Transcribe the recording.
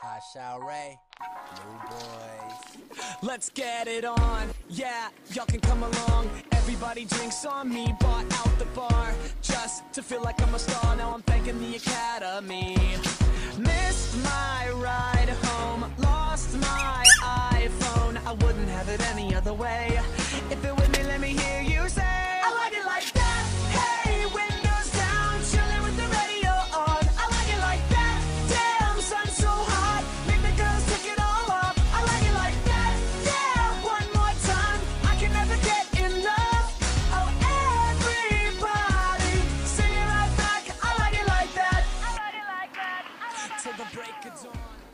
Hasha Ray, New Boyz. Let's get it on, yeah, y'all can come along. Everybody drinks on me, bought out the bar just to feel like I'm a star. Now I'm thanking the academy. Missed my ride home, lost my iPhone. I wouldn't have it any other way. If it with me, let me hear Till the break of dawn.